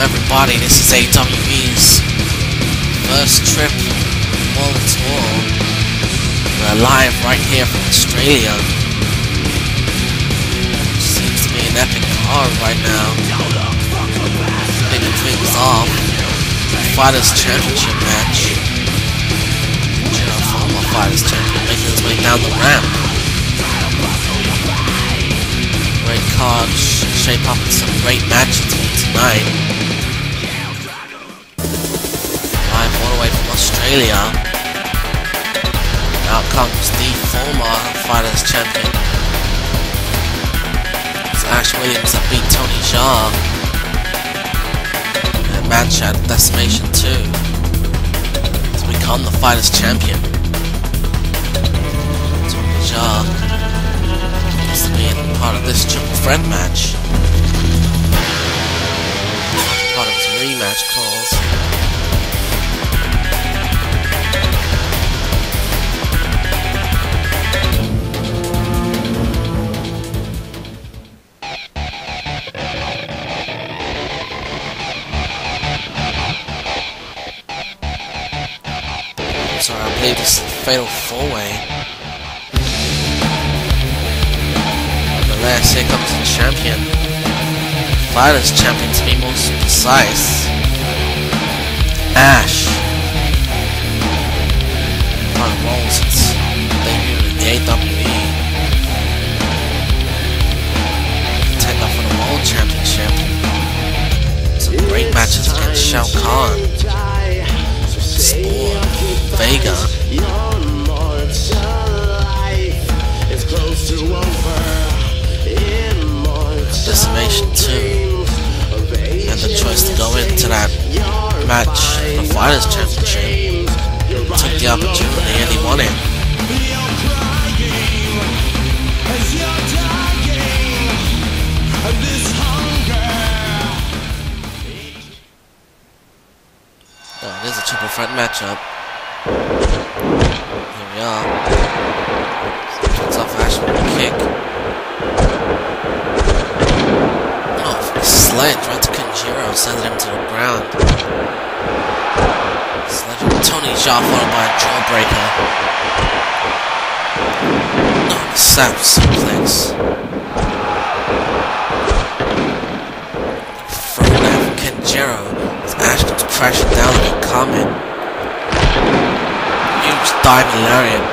everybody, this is AWE's first trip World Tour. We're live right here from Australia. Seems to be an epic card right now. Kicking things off. Fighters Championship match. Former Fighters Champion making his way down the ramp. Great card, shape up some great matches tonight. Live all the way from Australia. Out comes the former Fighters Champion. It's Ash Williams that beat Tony Jaa. And match at Decimation 2 to become the Fighters Champion. Threat match. Part of his rematch calls. Sorry, I believe this is a fatal four-way. Nonetheless, here comes the champion. Fighters champion to be most precise. Ash. On roll since debuted in the AWE. Contender for the World Championship. Some great matches against Shao Kahn. Spawn. Vega. Decimation 2. And the choice to go into that match the Fighters Championship. Took the opportunity and he won it. Oh, it is a triple front matchup. Here we are. Kicks off Ash with a kick. Oh, for a sledge right to Kanjiro, sending him to the ground. Tony Jaa followed by a jawbreaker. No, oh, sap suplex. From Kanjiro as Ash comes crashing down like a comet. Huge diving lariat.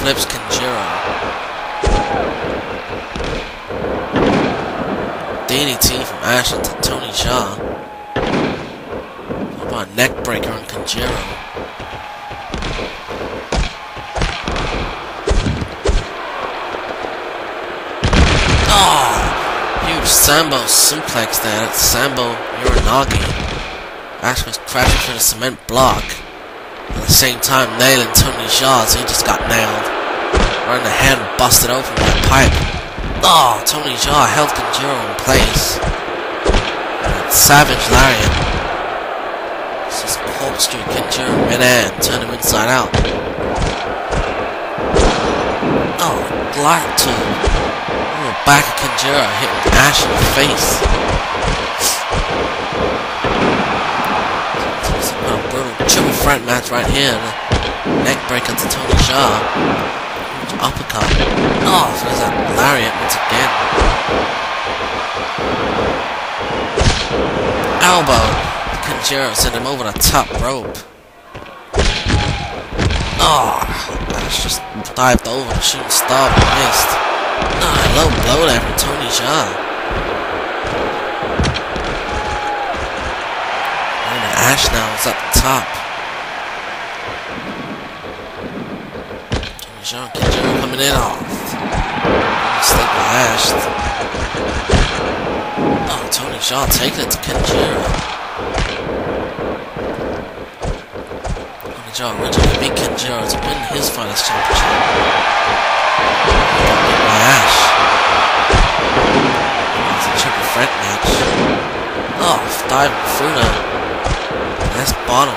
Flips Kanjiro. DDT from Ash to Tony Jaa. A neck breaker on! Ah, huge Sambo suplex there. That's Sambo Uranage. Ash was crashing through the cement block. At the same time nailing Tony Jaa as he just got nailed. Right in the head busted open by a pipe. Oh, Tony Jaa held Kanjiro in place. And Savage Lariat. Just corkscrew Kanjiro mid-air and turn him inside out. Oh, glide to oh, back of Kanjiro hitting Ash in the face. It's a brutal triple threat match right here. The neck breaker to Tony Jaa uppercut. Oh, so there's that lariat once again. Elbow. Kanjiro sent him over the top rope. Oh, that's just dived over the shooting star but missed. Oh, low blow there from Tony Jaa. And Ash now is at the top. Sean Kanjiro coming in off. Mistake by Ash. Oh, Tony Jaa taking it to Kanjiro. Originally beat Kanjiro to win his Fighters Championship. By Ash. It's a triple threat match. Oh, diving through the nice bottom.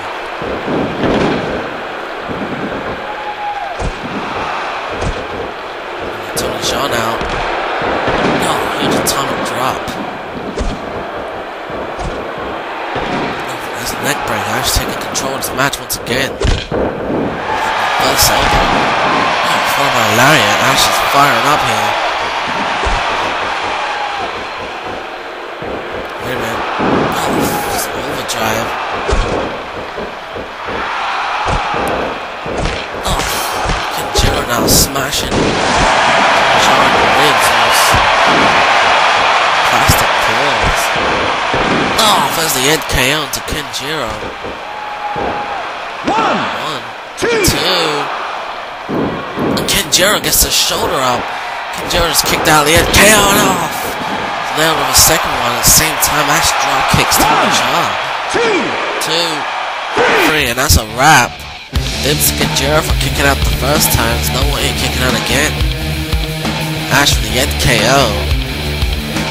Sean out. No, huge atomic drop. There's a neck break. Ash taking control of this match once again. First elbow. Oh, ah, followed by lariat. Ash is firing up here. Wait a minute. Oh, just overdrive. Oh, Kenjiro now smashing. The ribs. Plastic claws. Oh, there's the end KO to Kenjiro. One, One, two, two. And Kenjiro gets the shoulder up. Kenjiro just kicked out the end. KO it off. So now with a second one at the same time. Ash drop kicks to the jaw. two, Two, three, and that's a wrap. Dips Kenjiro for kicking out the first time. There's no way he's kicking out again. Ash with the end KO.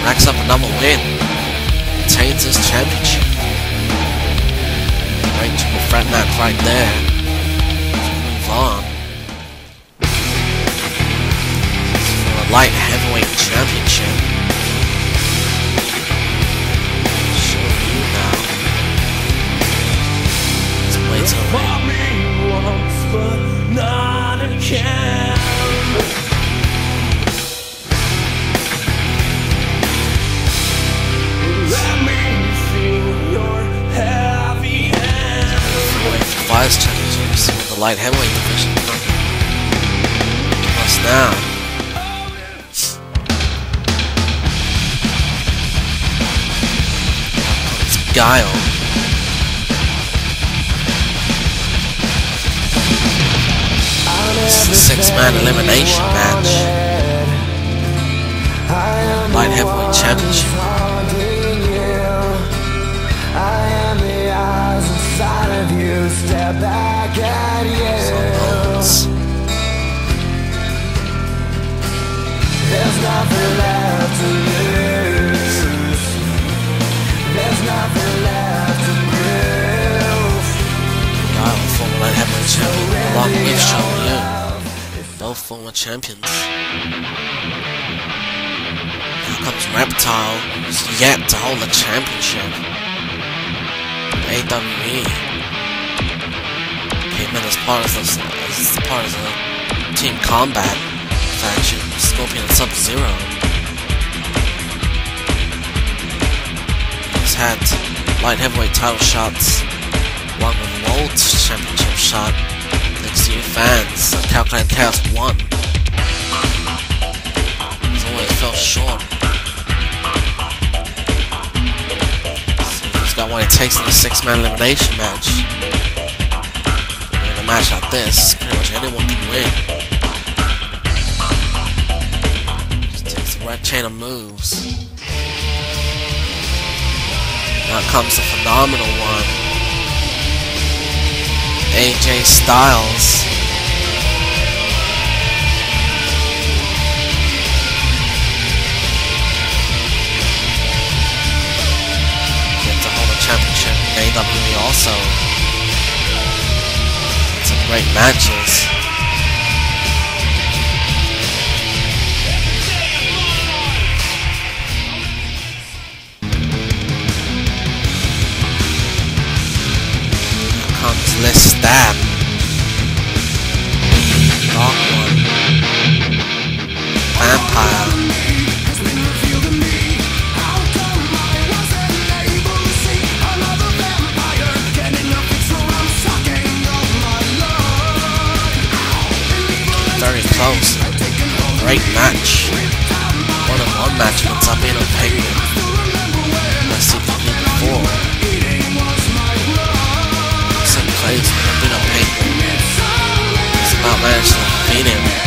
Racks up another win. Retains his championship. Great triple threat right there. Move on. For a light heavyweight championship. Light heavyweight division. Plus now. It's Guile. Six-man elimination match. Light heavyweight championship. Both champions. Here comes Reptile, who's yet to hold the championship. AWE. Came in as part of the, as part of the Team Combat faction, Scorpion and Sub-Zero. He's had light heavyweight title shots, along with World Championship shot, Next you fans Calculated Chaos 1. Always fell short. He's got what it takes in a six-man elimination match. In a match like this, pretty much anyone can win. Just takes the right chain of moves. Now comes the phenomenal one. AJ Styles. Great matches. Comes Les Stab. Close. Great match. One on one match against Albino Penguin. See if we can before. Second place Albino Penguin. It's about managed to defeat him.